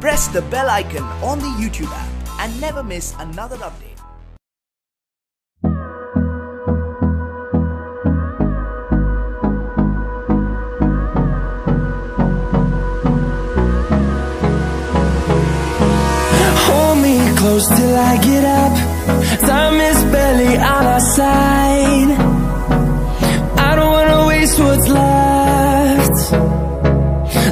Press the bell icon on the YouTube app and never miss another update. Hold me close till I get up Time is barely on our side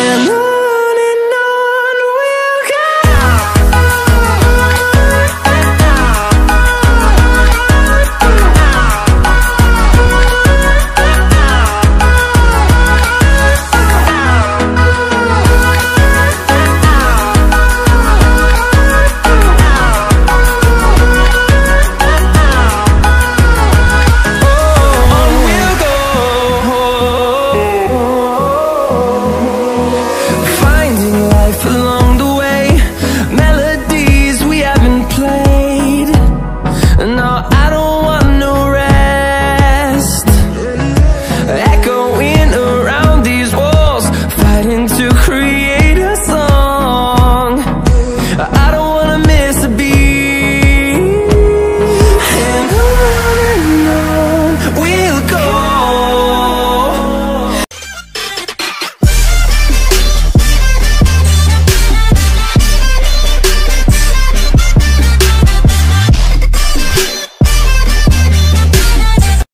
and